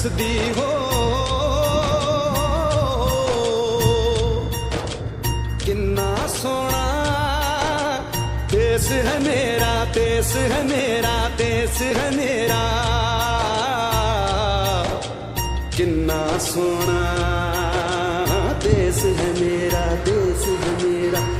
हसदी हो। किन्ना सोना देश है मेरा देश है मेरा देश है मेरा। किन्ना सोना देश है मेरा देश है मेरा।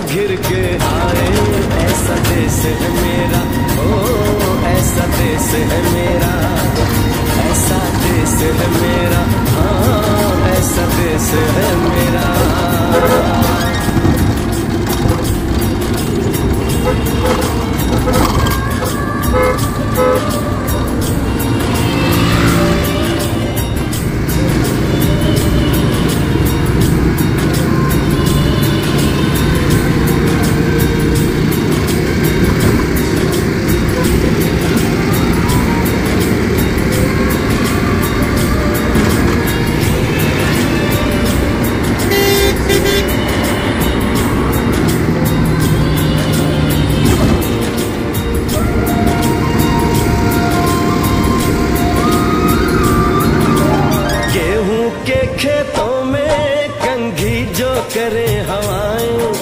घिर के आए, ऐसा देश है मेरा, ओ, ऐसा देश है मेरा, ऐसा देश है मेरा हाँ ऐसा देश है खेतों में कंघी जो करे हवाएँ।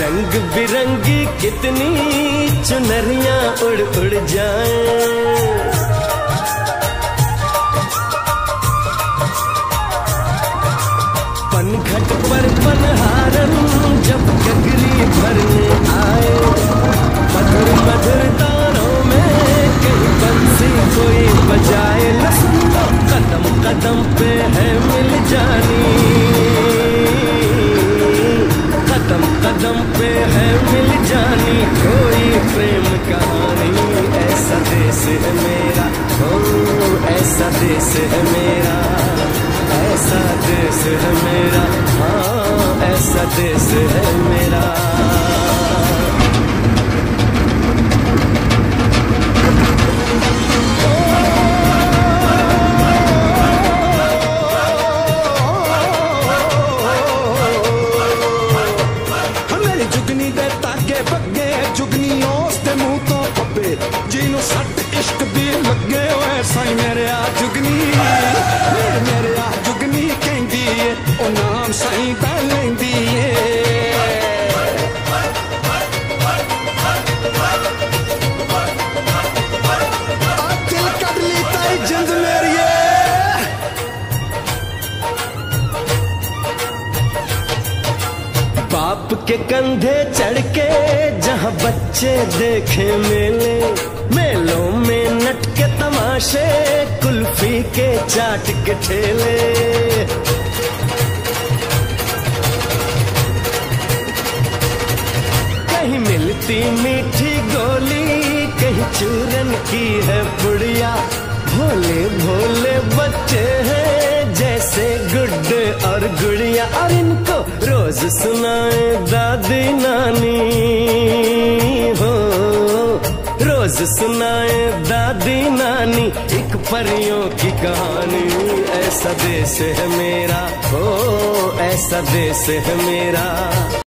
रंग बिरंगी कितनी चुनरियाँ उड़ उड़ जाएँ। पे है मिल जानी, कोई प्रेम कहानी। ऐसा देश है मेरा, हो, ऐसा देश है मेरा। ऐसा देश है मेरा हाँ ऐसा देश है इश्क लगे होए मेरे आ जुगनी मेरे आ जुगनी कहंदी ए ओ नाम साई दा लेंदी ए के कंधे चढ़ के बच्चे देखे मेले, मेलों में नट के तमाशे, कुल्फी के चाट के ठेले। कहीं मिलती मीठी गोली, कहीं चूरन की है पुड़िया। भोले भोले बच्चे हैं, जैसे गुड्डे और गुड़िया। और इनको रोज सुनाए दादी नानी। रोज सुनाए दादी नानी, एक परियों की कहानी। ऐसा देश है मेरा हो ऐसा देश है मेरा।